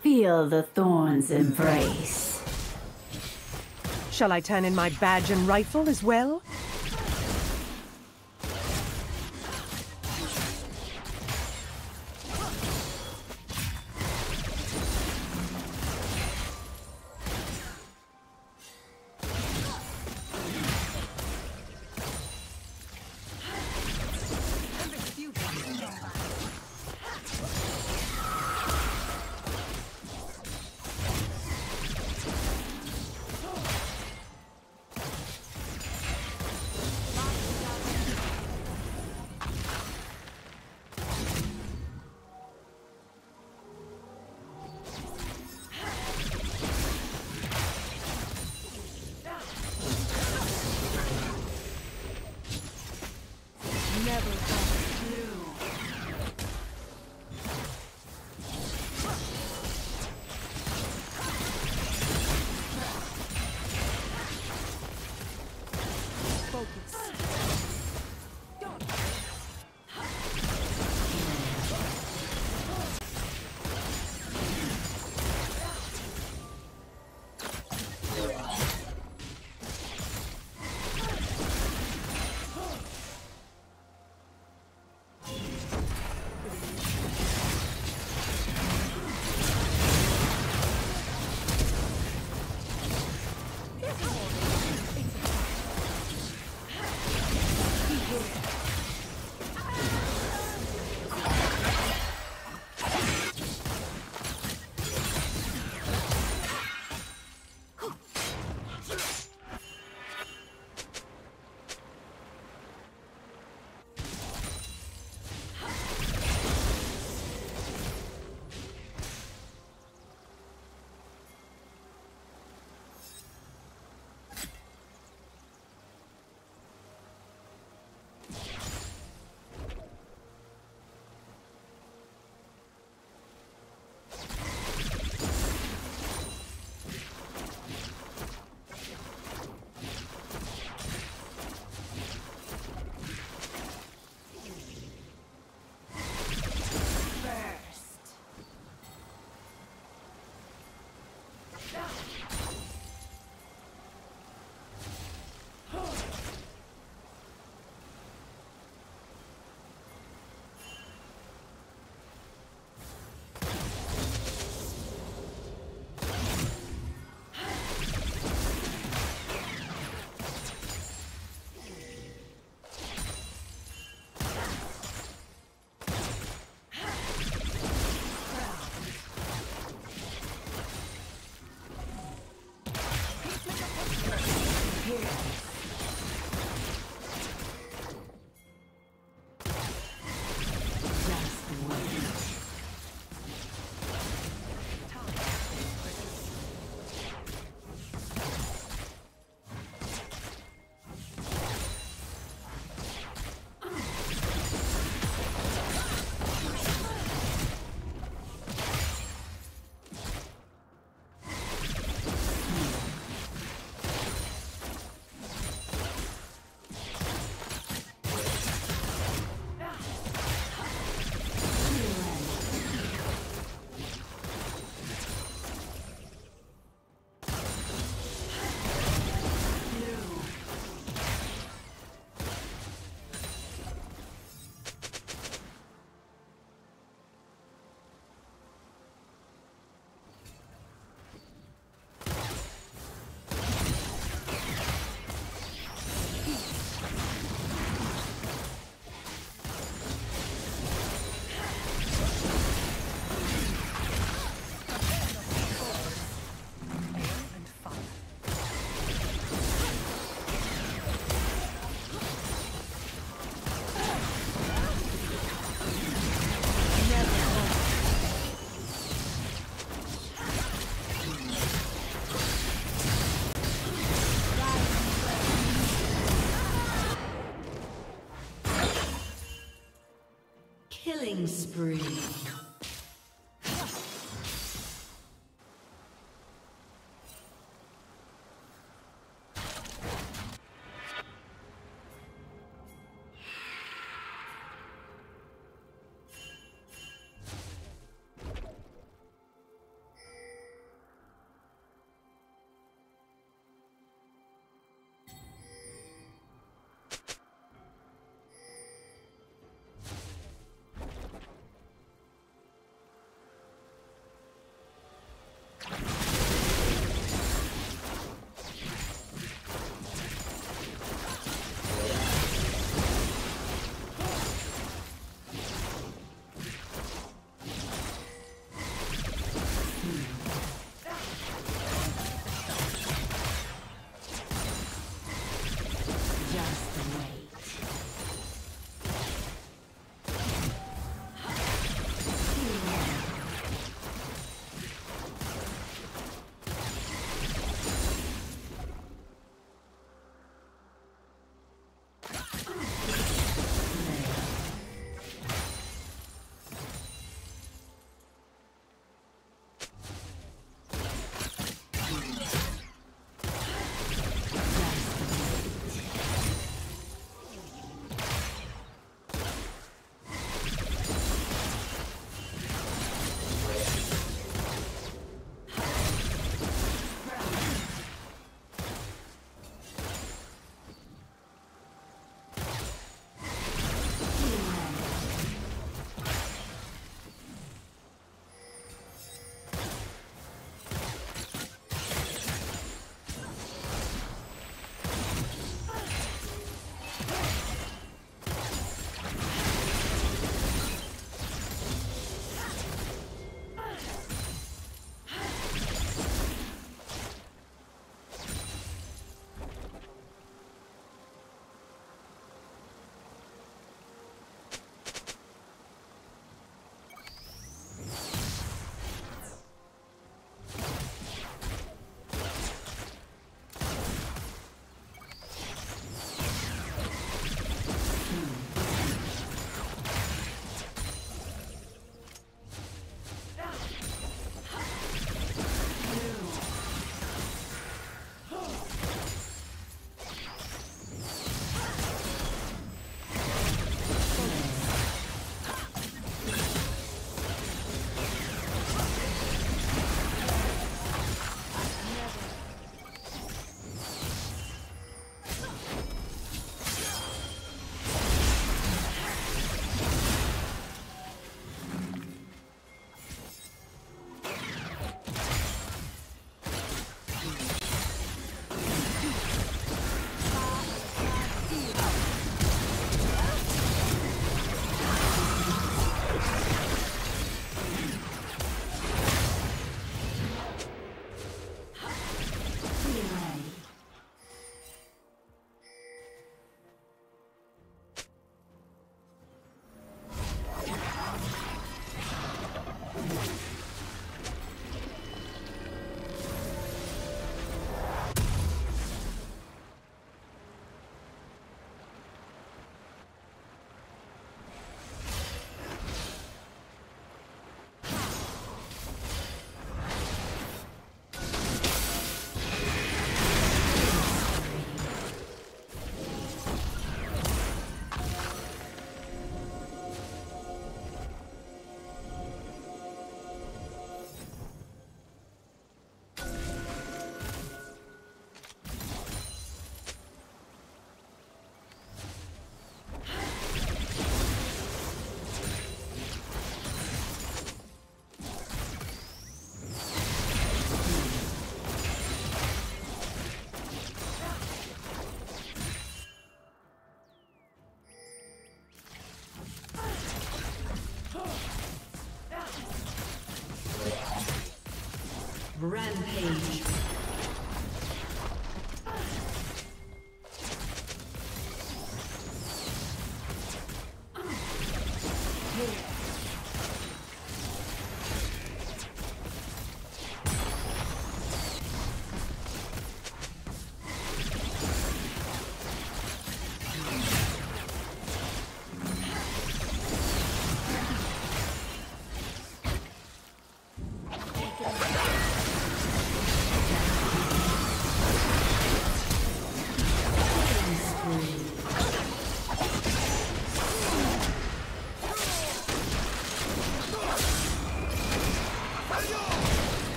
Feel the thorns embrace. Shall I turn in my badge and rifle as well?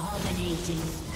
Dominating.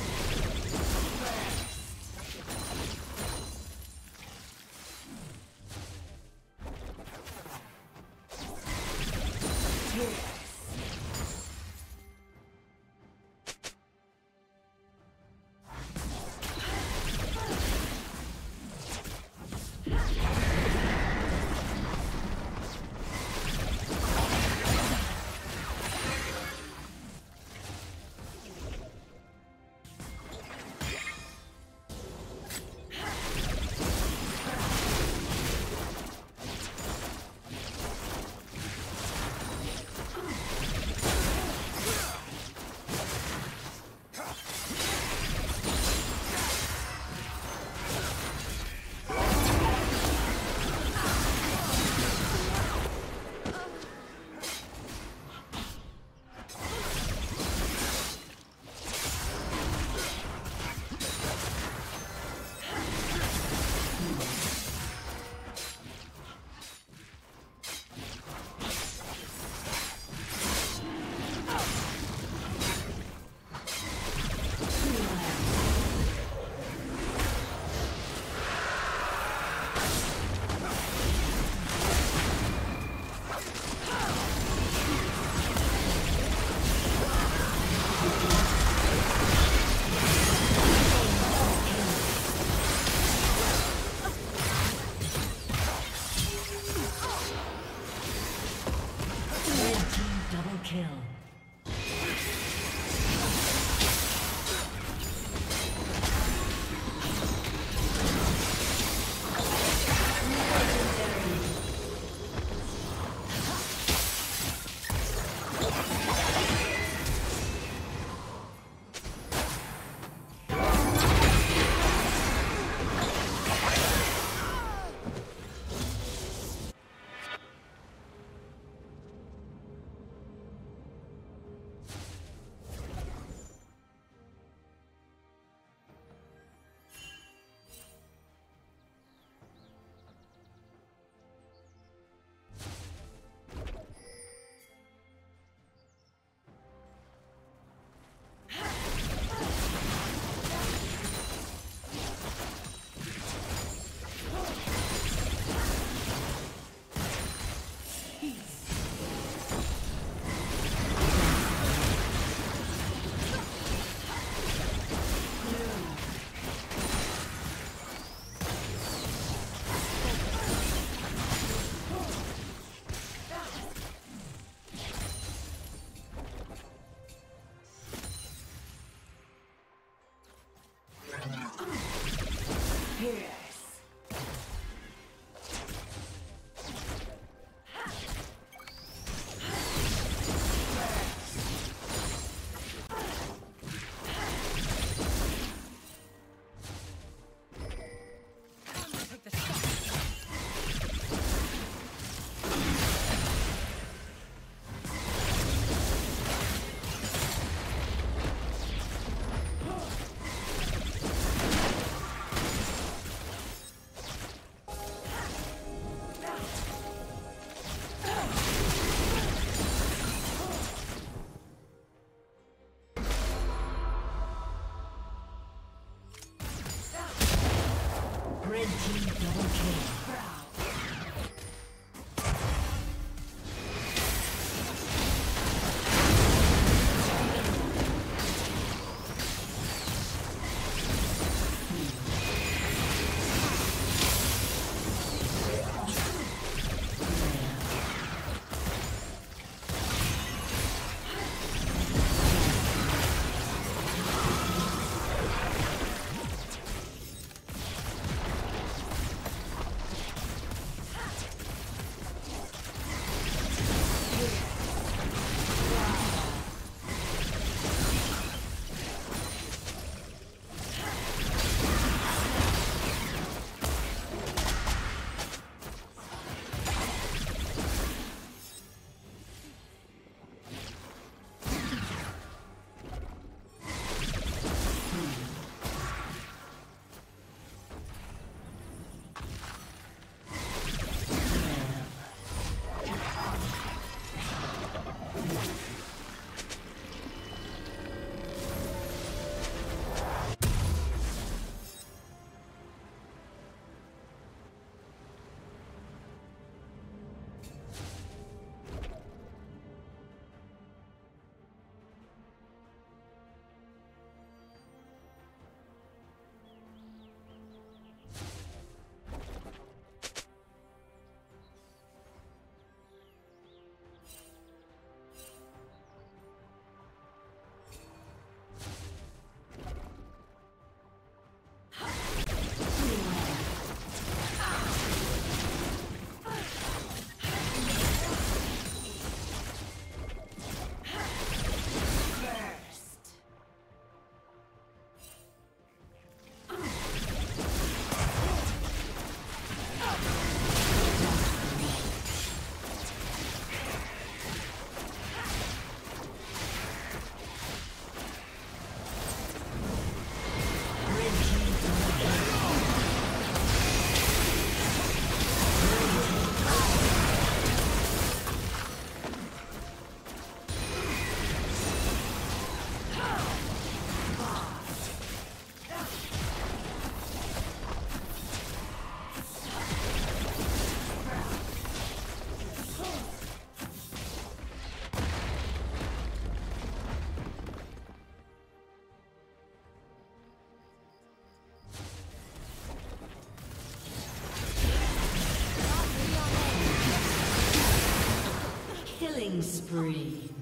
Spree.